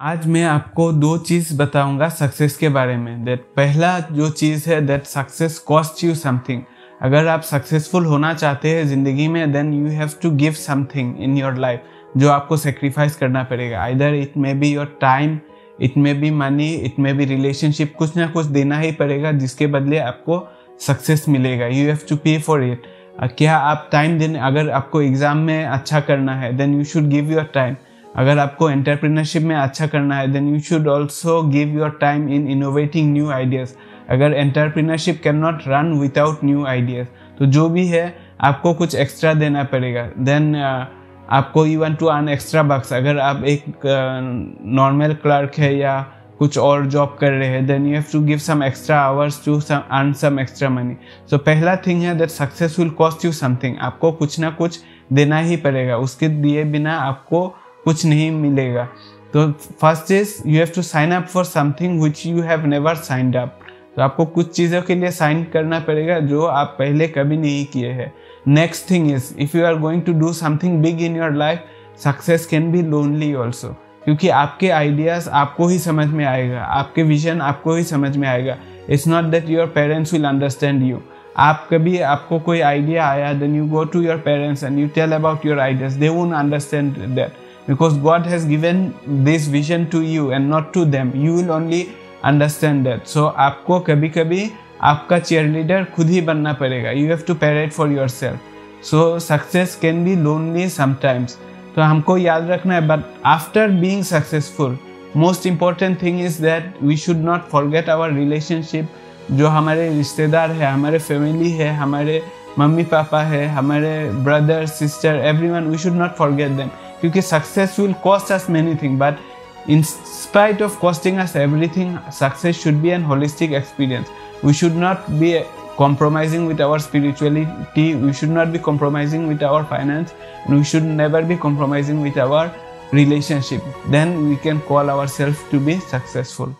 आज मैं आपको दो चीज़ बताऊँगा सक्सेस के बारे में। दैट पहला जो चीज़ है that success cost you something अगर आप सक्सेसफुल होना चाहते हैं ज़िंदगी में then you have to give something in your life जो आपको सेक्रीफाइस करना पड़ेगा। Either it may be your time it may be money it may be relationship कुछ ना कुछ देना ही पड़ेगा, जिसके बदले आपको सक्सेस मिलेगा। You have to pay for it क्या आप टाइम देने अगर आपको एग्ज़ाम में अच्छा करना है then you should give your time अगर आपको एंटरप्रेन्योरशिप में अच्छा करना है then you should also give your time in innovating new ideas अगर entrepreneurship can not run without new ideas तो जो भी है आपको कुछ एक्स्ट्रा देना पड़ेगा. देन uh, आपको you want to earn extra bucks अगर आप एक नॉर्मल uh, क्लर्क है या कुछ और जॉब कर रहे हैं then you have to give some extra hours to some earn some extra money so पहला थिंग है that success will cost you something आपको कुछ ना कुछ देना ही पड़ेगा. उसके दिए बिना आपको कुछ नहीं मिलेगा। तो first is you have to sign up for something which you have never signed up तो आपको कुछ चीज़ों के लिए साइन करना पड़ेगा जो आप पहले कभी नहीं किए हैं। Next thing is if you are going to do something big in your life success can be lonely also क्योंकि आपके आइडियाज़ आपको ही समझ में आएगा, आपके विजन आपको ही समझ में आएगा। It's not that your parents will understand you आप कभी आपको कोई आइडिया आया then you go to your parents and you tell about your ideas they won't understand that because God has given this vision to you and not to them. You will only understand that. So, आपको कभी कभी आपका chair leader खुद ही बनना पड़ेगा you have to parent for yourself so success can be lonely sometimes तो हमको याद रखना है but after being successful most important thing is that we should not forget our relationship जो हमारे रिश्तेदार है, हमारे फैमिली है, हमारे मम्मी पापा है हमारे brother sister everyone we should not forget them क्योंकि success will cost us many thing but in spite of costing us everything success should be an holistic experience we should not be compromising with our spirituality we should not be compromising with our finance and we should never be compromising with our relationship then we can call ourselves to be successful